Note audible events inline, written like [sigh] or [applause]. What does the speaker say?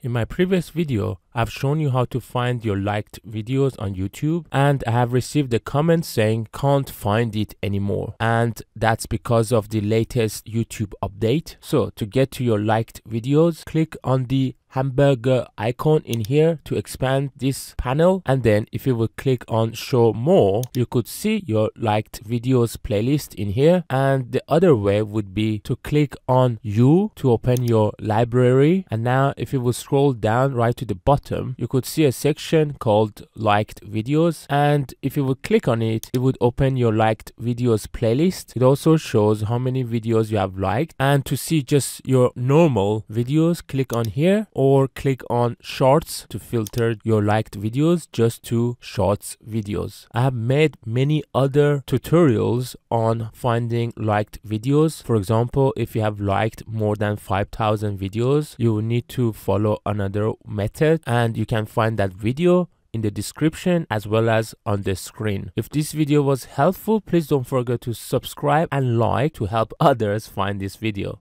In my previous video, I've shown you how to find your liked videos on YouTube and I have received a comment saying can't find it anymore. And that's because of the latest YouTube update. So to get to your liked videos, click on the hamburger icon in here to expand this panel. And then if you would click on show more you could see your liked videos playlist in here. And the other way would be to click on you to open your library. And now if you would scroll down right to the bottom you could see a section called liked videos and if you would click on it it would open your liked videos playlist it also shows how many videos you have liked and to see just your normal videos click on here or click on shorts to filter your liked videos just to shorts videos. I have made many other tutorials on finding liked videos. For example, if you have liked more than 5000 videos, you will need to follow another method and you can find that video in the description as well as on the screen. If this video was helpful, please don't forget to subscribe and like to help [laughs] others find this video.